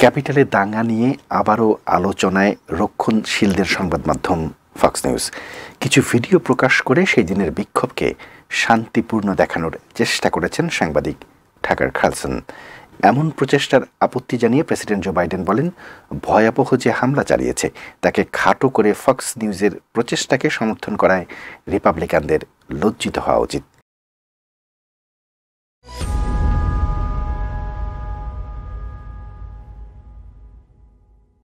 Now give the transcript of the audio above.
ক্যাপিটালে দাঙ্গা নিয়ে আবারও আলোচনায় রক্ষণশীলদের সংবাদ মাধ্যম ফক্স নিউজ। কিছু ভিডিও প্রকাশ করে সেই দিনের বিক্ষোভকে শান্তিপূর্ণ দেখানোর চেষ্টা করেছেন সাংবাদিক ঢাকার খালসন। এমন প্রচেষ্টার আপত্তি জানিয়ে প্রেসিডেন্ট জো বাইডেন বলেন, ভয়াবহ যে হামলা চালিয়েছে, তাকে খাটো করে ফক্স নিউজের প্রচেষ্টাকে সমর্থন করায় রিপাবলিকানদের লজ্জিত হওয়া উচিত।